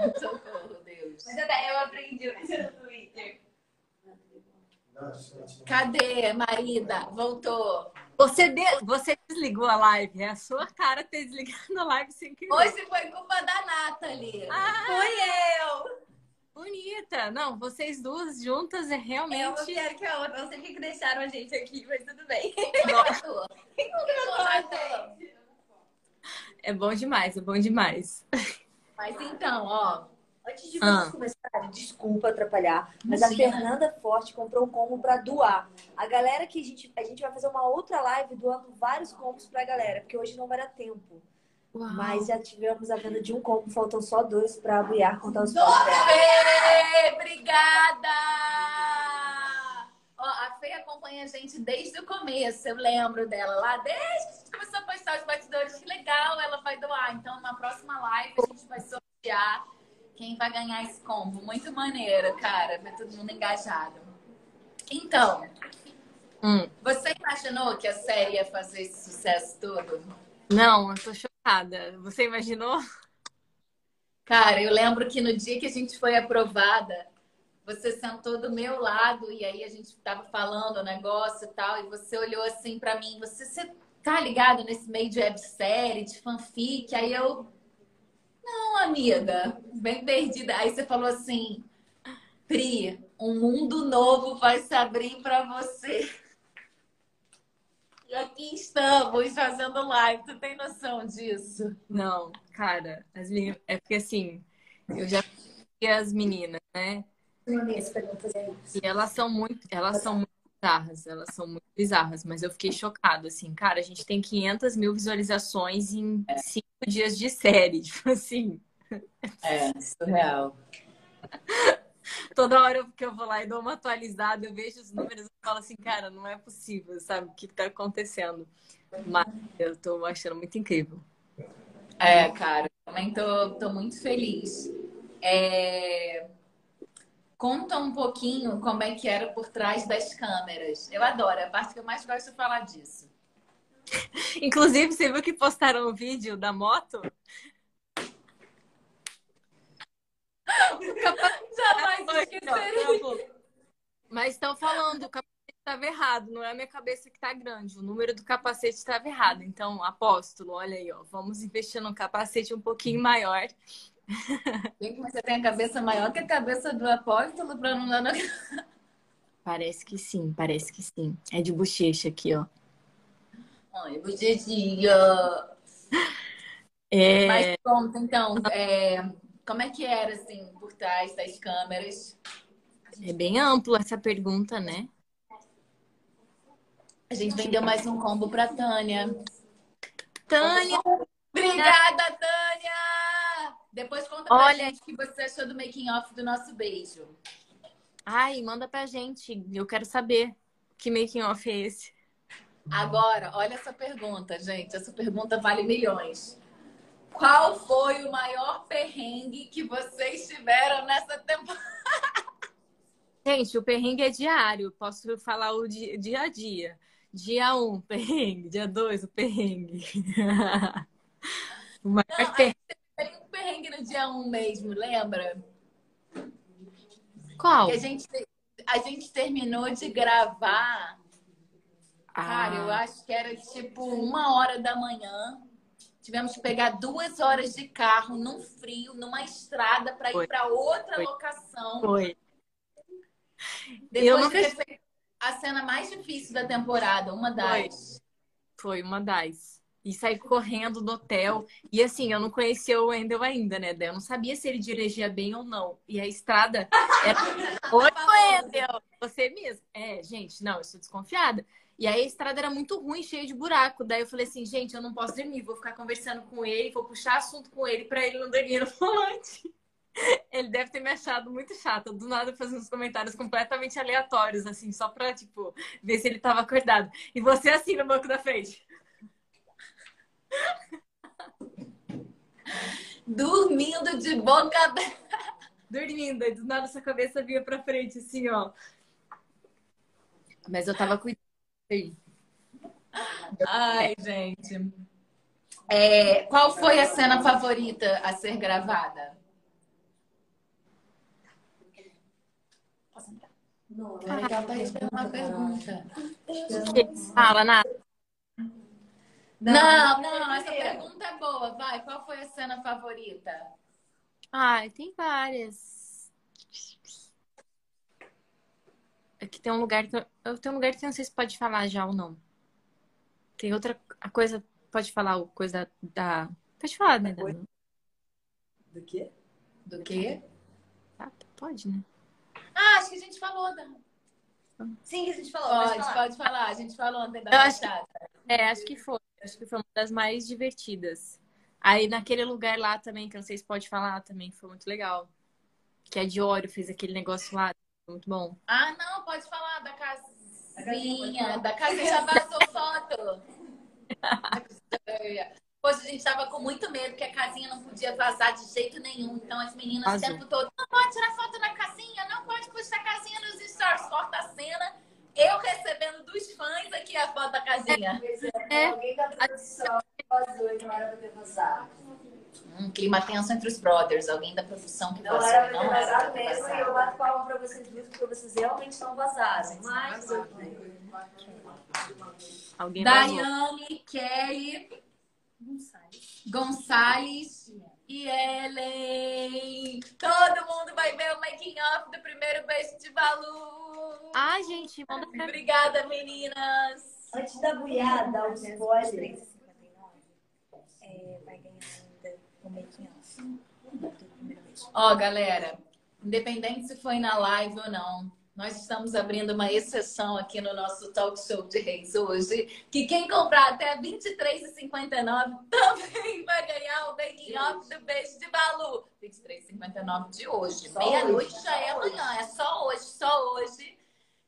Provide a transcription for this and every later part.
Socorro, Deus. Mas até eu aprendi no Twitter. Cadê, marida? Voltou. Você, de... você desligou a live. É a sua cara ter desligado a live sem querer. Hoje foi culpa da Nathalie. Ah, Fui eu! bonita. Não, vocês duas juntas é Eu realmente. quero que a outra. Não sei o que deixaram a gente aqui, mas tudo bem. Voltou. Quem contratou a gente? É bom demais, é bom demais. Mas então, ó. Antes de Ah. vocês começarem, desculpa atrapalhar, mas a. Fernanda Forte comprou um combo para doar. A galera que a gente, a gente vai fazer uma outra live doando vários combos pra galera, porque hoje não vai dar tempo. Uau. Mas já tivemos a venda de um combo, faltam só dois pra Buiar contar os pontos obrigada! Ó, a Fê acompanha a gente desde o começo, eu lembro dela lá, desde começou a postar os bastidores. Que legal, ela vai doar. Então, na próxima live, a gente vai sortear quem vai ganhar esse combo. Muito maneiro, cara, ver todo mundo engajado. Então, Hum. você imaginou que a série ia fazer esse sucesso todo? Não, eu tô chocada. Você imaginou? Cara, eu lembro que no dia que a gente foi aprovada, você sentou do meu lado e aí a gente tava falando o negócio e tal, e você olhou assim pra mim, você, você tá ligado nesse meio de websérie, de fanfic? Aí eu, não, amiga, bem perdida. Aí você falou assim, Pri, um mundo novo vai se abrir pra você. E aqui estamos fazendo live, tu tem noção disso? Não, cara, as meninas. É porque assim, eu já vi as meninas, né? E elas são muito, elas são muito bizarras, elas são muito bizarras, mas eu fiquei chocada, assim, cara, a gente tem 500 mil visualizações em cinco dias de série, tipo assim, É, surreal. toda hora que eu vou lá e dou uma atualizada, eu vejo os números e falo assim, cara, não é possível, sabe, o que tá acontecendo, mas eu tô achando muito incrível. É, cara, também tô, tô muito feliz. É, Conta um pouquinho como é que era por trás das câmeras. Eu adoro, é a parte que eu mais gosto de falar disso. Inclusive, você viu que postaram o vídeo da moto? Jamais esquecerei. Mas estão falando, o capacete estava errado, não é a minha cabeça que está grande, o número do capacete estava errado. Então, apóstolo, olha aí, ó, vamos investir num capacete um pouquinho maior. Gente, mas você tem a cabeça maior que a cabeça do apóstolo para não dar. Parece que sim, parece que sim. É de bochecha aqui, ó. Ai, bochechinha. É, Mas conta, então, é, como é que era, assim, por trás das câmeras? é bem amplo essa pergunta, né? A gente vendeu mais um combo pra Tânia. Tânia, Obrigada, Tânia! Depois conta pra Olha- gente o que você achou do making off do nosso beijo. ai, manda pra gente, eu quero saber que making off é esse. Agora, olha essa pergunta, gente. Essa pergunta vale milhões. Qual foi o maior perrengue que vocês tiveram nessa temporada? Gente, o perrengue é diário, posso falar o di- dia a dia. Dia 1, um, perrengue. Dia 2, o perrengue. o maior Não, perrengue. Perrengue no dia 1 mesmo, lembra? Qual? Que a gente, a gente terminou de gravar. Cara, eu Ah, acho que era tipo uma hora da manhã. Tivemos que pegar duas horas de carro num frio, numa estrada, para ir Foi. para outra Foi. locação. foi. Depois Eu nunca- a cena mais difícil da temporada, uma das. Foi uma das. E saí correndo do hotel. E assim, eu não conhecia o Wendel ainda, né? Daí Eu não sabia se ele dirigia bem ou não. E a estrada era. Oi, Wendel! Você mesmo. É, gente, não, eu sou desconfiada. E aí a estrada era muito ruim, cheia de buraco. Daí eu falei assim, gente, eu não posso dormir, vou ficar conversando com ele, vou puxar assunto com ele pra ele não dormir no volante. Ele deve ter me achado muito chata, do nada fazendo uns comentários completamente aleatórios, assim, só pra, tipo, ver se ele tava acordado. E você assim no banco da frente. Dormindo de boca aberta. Dormindo, e do nada sua cabeça vinha pra frente, assim, ó. Mas eu tava cuidando. Ai, gente. É, qual foi a cena favorita a ser gravada? Não, é ela tá respondendo uma pergunta. Fala, Nath. Não, não, essa pergunta é boa. Vai, qual foi a cena favorita? Ai, tem várias. Aqui tem um lugar que eu, eu tenho um lugar que eu não sei se pode falar já ou não. Tem outra a coisa, pode falar o coisa da, pode falar, né? Da, Do quê? Do quê? tá, pode, né? Ah, acho que a gente falou da. Sim, que a gente falou. Pode, pode falar. pode falar. A gente falou ontem da Eu acho. É, acho que foi. Acho que foi uma das mais divertidas. Aí naquele lugar lá também, que eu não sei se pode falar também, que foi muito legal. Que a Diório fez aquele negócio lá, foi muito bom. Ah, não, pode falar da casinha. Da casinha já vazou foto. Poxa, a gente tava com muito medo que a casinha não podia vazar de jeito nenhum. Então as meninas o Vazou. tempo todo, não pode tirar foto na casinha, não pode postar a casinha nos stories, corta a cena. Eu recebendo dos fãs aqui a foto da casinha. É. Alguém da produção vazou e não era pra ter. Um clima tenso entre os brothers. Alguém da produção que Não vazou. era ter Não era pra vazado ter mesmo e eu bato palma pra vocês duas porque vocês realmente não vazaram. Mas Alguém vazou. Daiane, Kelly, Gonçalves e Ellen. Todo mundo vai ver o making off do primeiro beijo de Balu. Ah, gente, manda pra. Obrigada, meninas. antes da buiada, dar um spoiler. É, vai ganhar ainda o making off do primeiro beijo. Ó, galera, independente se foi na live ou não, nós estamos abrindo uma exceção aqui no nosso talk show de reis hoje, que quem comprar até R$ 23,59 também vai ganhar o making off do beijo de Balu. R$ 23,59 de hoje. Meia-noite já é amanhã, é só hoje, só hoje.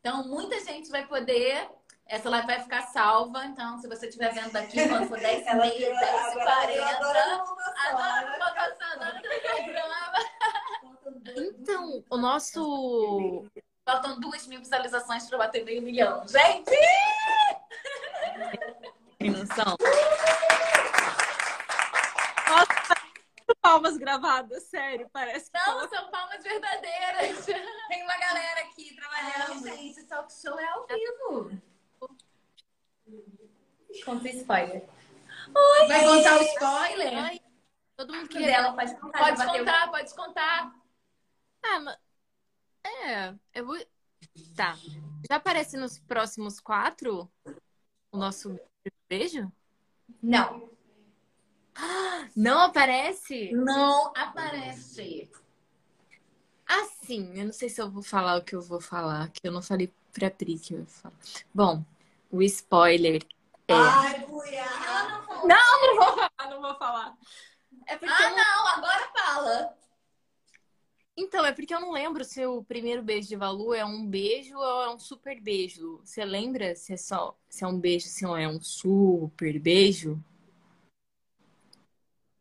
Então, muita gente vai poder. Essa live vai ficar salva. Então, se você estiver vendo daqui, quando for 10 h 30 10 h 40 Agora eu vou passando no programa. Então, o nosso. Faltam duas mil visualizações para bater meio milhão. Gente! Tem noção? Nossa, palmas gravadas, sério, parece que. Não, são palmas verdadeiras. Tem uma galera aqui trabalhando. Gente, talk show é ao vivo. Conta spoiler. Vai contar o spoiler? Ai, todo mundo Que dela pode contar. Pode contar, pode contar. Ah, mas. É, eu vou. Tá. Já aparece nos próximos quatro o nosso beijo? Não. Não aparece? Não aparece. Assim, eu não sei se eu vou falar o que eu vou falar, que eu não falei pra Pri que eu ia falar. Bom, o spoiler é. Ai. Ela não. Não, não vou falar, não vou falar. É porque Ah, não, agora fala. Então, é porque eu não lembro se o primeiro beijo de Valu é um beijo ou é um super beijo. Você lembra se é só se é um beijo, se não é um super beijo?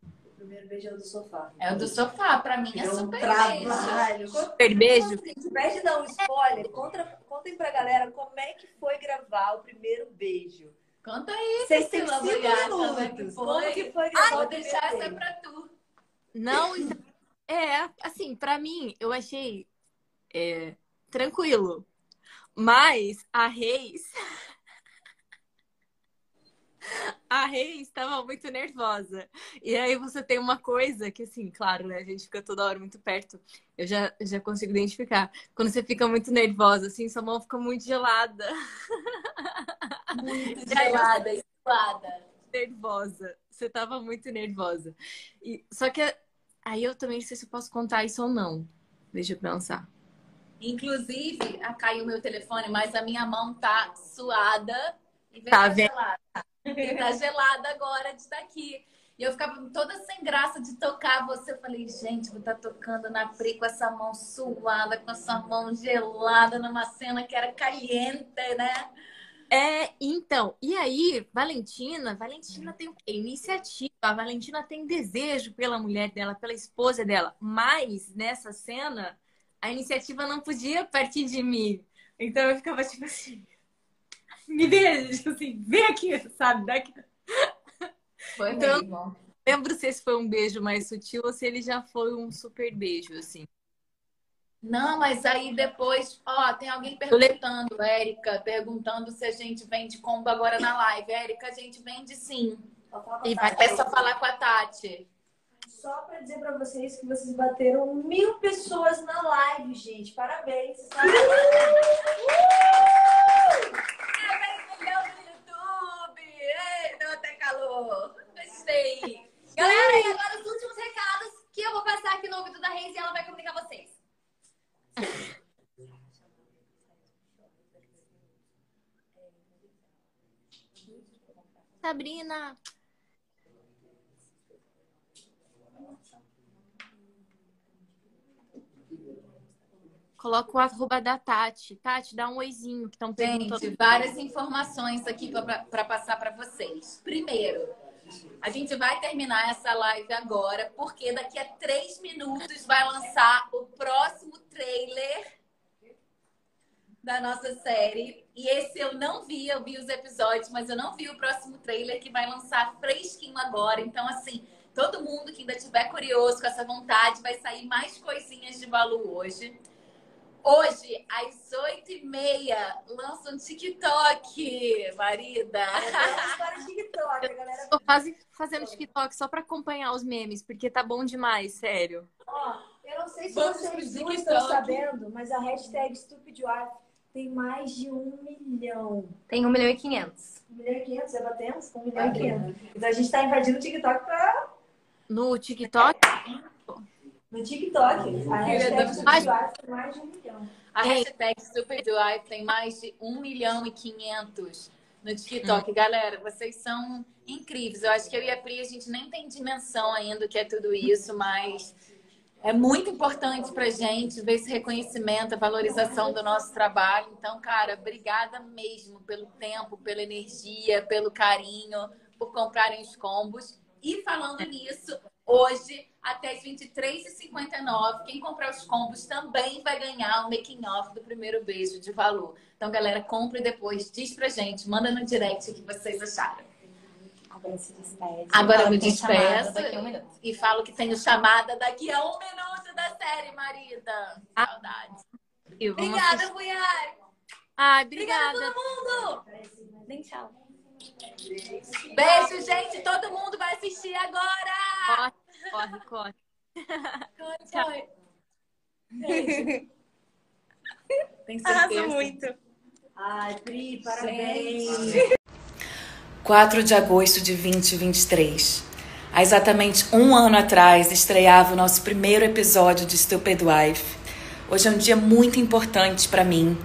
O primeiro beijo é o do sofá. É o do sofá, pra mim é um super trabalho. beijo. Super beijo? Em vez de dar um spoiler, conta, contem pra galera como é que foi gravar o primeiro beijo. Conta aí, Vocês têm cinco Boiata, como é que minutos. foi? Como que foi gravar Vou o primeiro deixar essa pra tu. Não, então, é, assim, pra mim, eu achei é, tranquilo. Mas a Reis. A Reis estava muito nervosa. E aí você tem uma coisa que, assim, claro, né? A gente fica toda hora muito perto. Eu já, já consigo identificar. Quando você fica muito nervosa, assim, sua mão fica muito gelada. Muito gelada, gelada. nervosa. Você tava muito nervosa. E, só que aí eu também não sei se eu posso contar isso ou não. Deixa eu pensar. Inclusive, ah, caiu meu telefone, mas a minha mão tá suada e Tá tá gelada. E tá gelada agora de estar aqui. E eu ficava toda sem graça de tocar você. Eu falei, gente, vou estar tocando na Pri com essa mão suada, com essa mão gelada, numa cena que era caliente, né? É, então, e aí, Valentina, Valentina tem o quê? Iniciativa, a Valentina tem desejo pela mulher dela, pela esposa dela, mas nessa cena, a iniciativa não podia partir de mim. Então eu ficava tipo assim, me beija, tipo assim, vem aqui, sabe? Daqui. Foi Então- mesmo. Lembro se esse foi um beijo mais sutil ou se ele já foi um super beijo, assim. Não, mas aí depois, ó, tem alguém perguntando, Érica, perguntando se a gente vende combo agora na live. Érica, a gente vende sim. E vai é só falar com a Tati. Só para dizer para vocês que vocês bateram mil pessoas na live, gente. Parabéns. É, milhão no YouTube. Ei, deu até calor. Gostei. Galera, e agora os últimos recados que eu vou passar aqui no ouvido da Reis e ela vai comunicar vocês. Sabrina. Coloca o arroba da Tati. Tati, dá um oizinho que estão perguntando. Gente, várias informações aqui para passar para vocês. Primeiro, a gente vai terminar essa live agora, porque daqui a três minutos vai lançar o próximo trailer da nossa série. E esse eu não vi, eu vi os episódios, mas eu não vi o próximo trailer que vai lançar fresquinho agora. Então, assim, todo mundo que ainda tiver curioso com essa vontade, vai sair mais coisinhas de Balu hoje. Hoje, às oito e meia, lança um TikTok, marida. para TikTok, a galera. Tô quase fazendo TikTok só pra acompanhar os memes, porque tá bom demais, sério. Ó, eu não sei se Vamos vocês duas estão sabendo, mas a hashtag StupidWife tem mais de um milhão. Tem 1 milhão e 500. Um milhão e quinhentos, já batemos? Um milhão e quinhentos. Então a gente tá invadindo o TikTok pra... No TikTok, no TikTok. A hashtag StupidWife tem mais de um milhão. A hashtag SuperDrive tem mais de 1 milhão e 500 no TikTok. Galera, vocês são incríveis. Eu acho que eu e a Pri, a gente nem tem dimensão ainda do que é tudo isso, mas é muito importante pra gente ver esse reconhecimento, a valorização do nosso trabalho. Então, cara, obrigada mesmo pelo tempo, pela energia, pelo carinho, por comprarem os combos. E falando nisso, hoje, até as 23h59, quem comprar os combos também vai ganhar o making off do primeiro beijo de valor. Então, galera, compre depois, diz pra gente, manda no direct o que vocês acharam. Agora se despede. Agora eu me despeço Daqui a um minuto. e falo que tenho chamada daqui a um minuto da série, marida. Saudade. eu vamos Obrigada, assistir. Cunhari. Ai, Obrigada obrigada. a todo mundo. Nem tchau. Beijo, gente. Todo mundo vai assistir agora. Corre, corre, corre. Corre, corre. Tem Arrasou certeza. muito. Ai, Pri, parabéns. 4 de agosto de 2023. Há exatamente um ano atrás estreava o nosso primeiro episódio de Stupid Wife. Hoje é um dia muito importante para mim.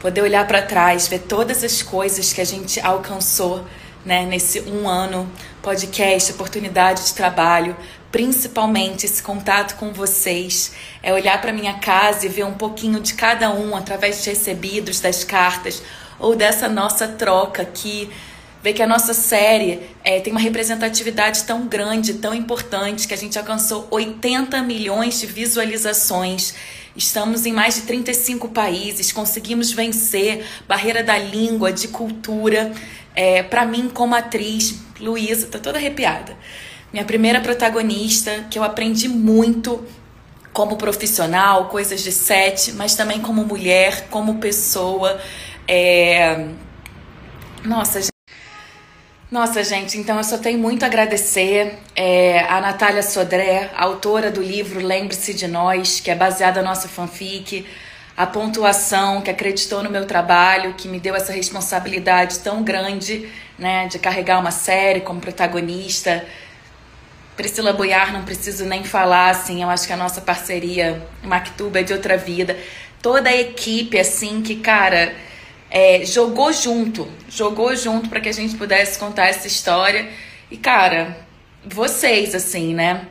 Poder olhar para trás, ver todas as coisas que a gente alcançou né, nesse um ano podcast, oportunidade de trabalho, principalmente esse contato com vocês. É olhar para minha casa e ver um pouquinho de cada um através de recebidos, das cartas ou dessa nossa troca aqui ver que a nossa série é, tem uma representatividade tão grande, tão importante, que a gente alcançou 80 milhões de visualizações. Estamos em mais de 35 países, conseguimos vencer barreira da língua, de cultura. É, Para mim, como atriz, Luísa, tô toda arrepiada. Minha primeira protagonista, que eu aprendi muito como profissional, coisas de set, mas também como mulher, como pessoa. É... Nossa, gente. Nossa, gente, então eu só tenho muito a agradecer é, a Natália Sodré, autora do livro Lembre-se de Nós, que é baseada na nossa fanfic, a pontuação que acreditou no meu trabalho, que me deu essa responsabilidade tão grande, né, de carregar uma série como protagonista. Priscila Boiar, não preciso nem falar, assim, eu acho que a nossa parceria Mactuba é de outra vida. Toda a equipe, assim, que, cara, é, jogou junto, jogou junto para que a gente pudesse contar essa história. E, cara, vocês, assim, né?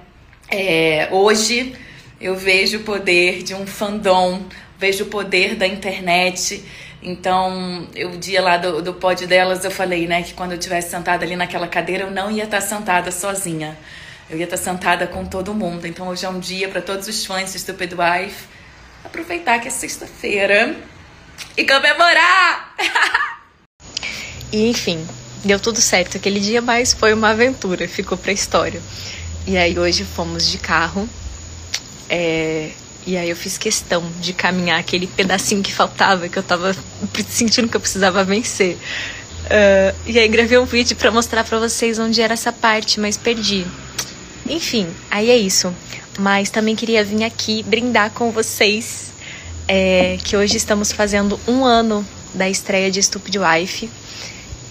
É, hoje eu vejo o poder de um fandom, vejo o poder da internet. Então, o dia lá do, do pod delas, eu falei, né, que quando eu estivesse sentada ali naquela cadeira, eu não ia estar sentada sozinha. Eu ia estar sentada com todo mundo. Então, hoje é um dia para todos os fãs de Stupid Wife aproveitar que é sexta-feira e comemorar! E enfim, deu tudo certo aquele dia, mas foi uma aventura, ficou pra história. E aí hoje fomos de carro. é, E aí eu fiz questão de caminhar aquele pedacinho que faltava, que eu tava sentindo que eu precisava vencer. Uh, e aí gravei um vídeo para mostrar para vocês onde era essa parte, mas perdi. Enfim, aí é isso. Mas também queria vir aqui brindar com vocês é, que hoje estamos fazendo um ano da estreia de Stupid Wife.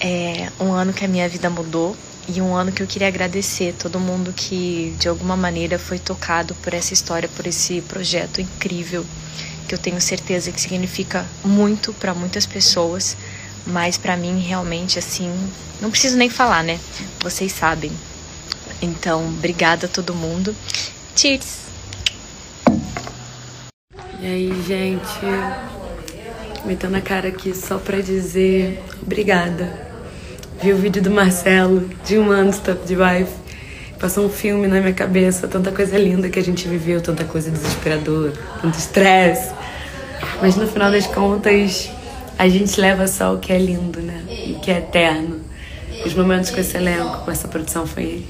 É um ano que a minha vida mudou e um ano que eu queria agradecer todo mundo que de alguma maneira foi tocado por essa história, por esse projeto incrível que eu tenho certeza que significa muito para muitas pessoas. Mas para mim, realmente, assim, não preciso nem falar, né? Vocês sabem. Então, obrigada a todo mundo. Cheers! E aí, gente, metendo a cara aqui só pra dizer obrigada. Vi o vídeo do Marcelo, de um ano Stop de Wife. Passou um filme na minha cabeça, tanta coisa linda que a gente viveu, tanta coisa desesperadora, tanto estresse. Mas no final das contas, a gente leva só o que é lindo, né? E que é eterno. Os momentos com esse elenco, com essa produção foi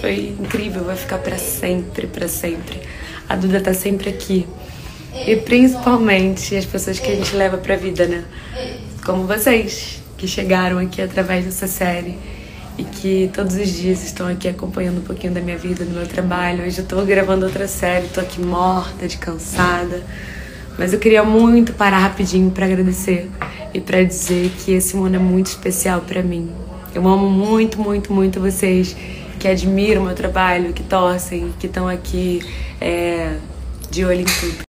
foi incrível, vai ficar para sempre, para sempre. A Duda tá sempre aqui. E principalmente as pessoas que a gente leva pra vida, né? Como vocês, que chegaram aqui através dessa série e que todos os dias estão aqui acompanhando um pouquinho da minha vida, do meu trabalho. Hoje eu tô gravando outra série, tô aqui morta, de cansada. Mas eu queria muito parar rapidinho para agradecer e para dizer que esse mundo é muito especial para mim. Eu amo muito, muito, muito vocês que admiram o meu trabalho, que torcem, que estão aqui é, de olho em tudo.